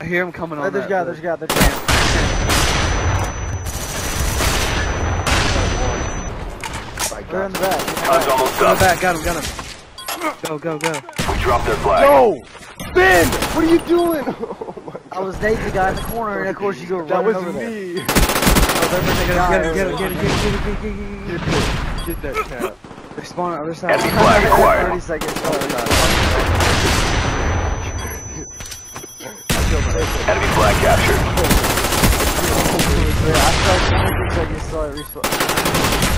I hear him coming Oh, on there's a that guy, bridge. there's a guy, there's a guy. They're in the back. Time's almost Go up. back, got him, got him. Go, go, go. We dropped their flag. Yo! Ben! What are you doing? Oh my I was dating the guy in the corner, and of course you go That running was over there. me. Oh, they're gonna get him, get him, get him, get him, get him, get him, get him, get him, get him. Get that cap. They're spawning on the other side. Enemy flag acquired. 30 seconds. Oh, Enemy flag captured. I felt 26 seconds till I respawn.